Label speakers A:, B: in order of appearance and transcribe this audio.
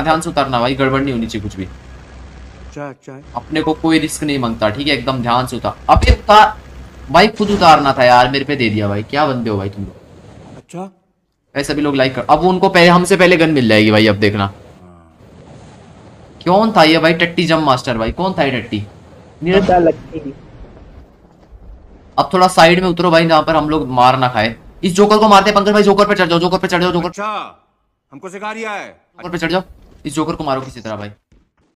A: ध्यान से उतारना भाई गड़बड़ नहीं होनी चाहिए कुछ भी।
B: अच्छा अच्छा।
A: अपने को कोई रिस्क नहीं माँगता ठीक है? एकदम ध्यान से उतार। अबे उतार। भाई खुद उतारना था यार मेरे पे दे दिया भाई। क्या बंदे हो भाई तुम लोग।
B: अच्छा।
A: वैसे भी लोग लाइक कर। अब उनको पहले हमसे पहले गन मिल जाएगी भाई अब देखना। कौन था ये भाई टट्टी जम मास्टर भाई? कौन था ये टट्टी? नीरज
C: पता लगती
A: अब थोड़ा साइड में उतरो भाई जहाँ पर हम लोग मार ना खाए। इस जोकर को मारते पंकज भाई जोकर पे चढ़ जाओ जोकर पे चढ़ जाओ जोकर
B: अच्छा। हमको सिखा रिया है।
A: जोकर पे चढ़ जाओ। इस जोकर को मारो किसी तरह भाई।